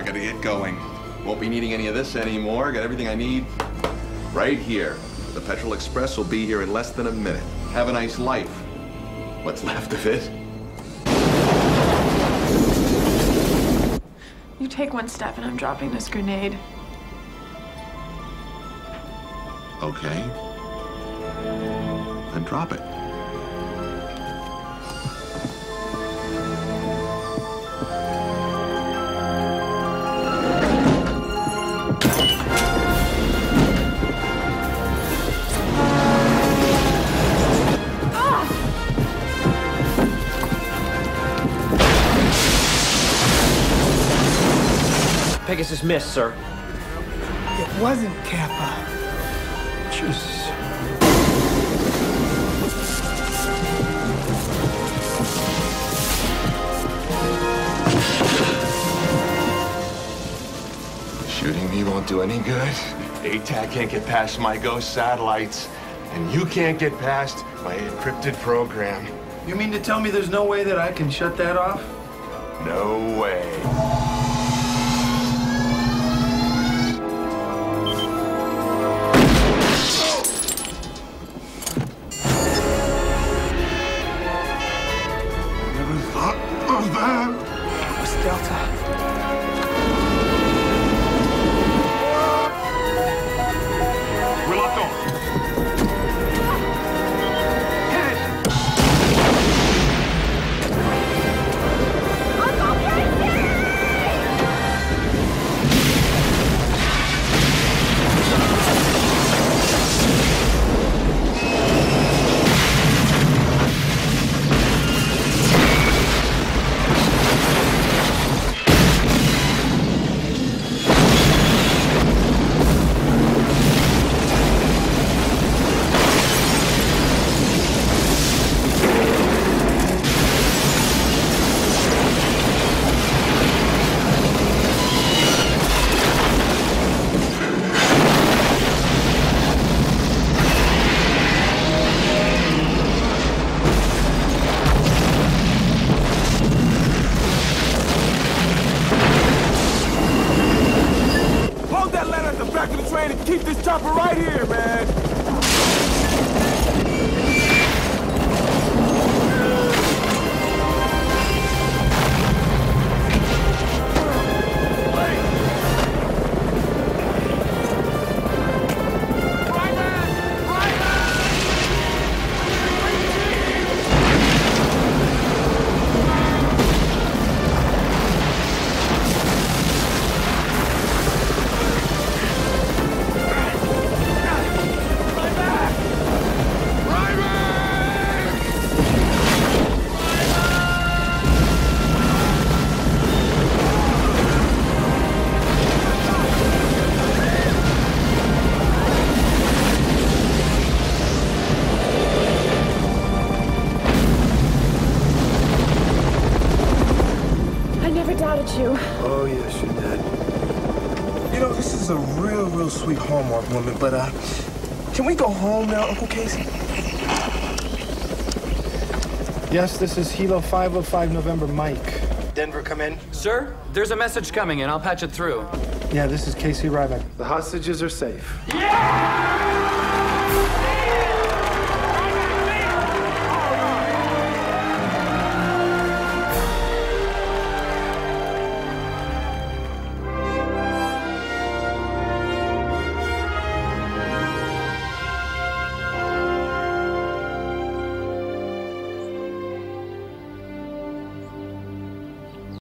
I gotta get going. Won't be needing any of this anymore. Got everything I need right here. The Petrol Express will be here in less than a minute. Have a nice life. What's left of it? You take one step and I'm dropping this grenade. Okay. Then drop it. Pegasus missed, sir. It wasn't Kappa. Jesus. Shooting me won't do any good. ATAC can't get past my ghost satellites, and you can't get past my encrypted program. You mean to tell me there's no way that I can shut that off? No way. Chopper right here, you. Oh, yes, you did. You know, this is a real, real sweet Hallmark woman, but, uh, can we go home now, Uncle Casey? Yes, this is Helo 505 November Mike. Denver, come in. Sir, there's a message coming in. I'll patch it through. Yeah, this is Casey Ryback. The hostages are safe. Yeah!